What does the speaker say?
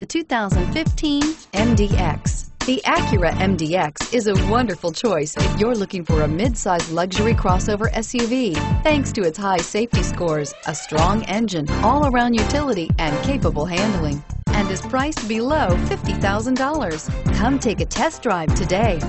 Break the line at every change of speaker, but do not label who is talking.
The 2015 MDX. The Acura MDX is a wonderful choice if you're looking for a mid-size luxury crossover SUV. Thanks to its high safety scores, a strong engine, all-around utility, and capable handling. And is priced below $50,000. Come take a test drive today.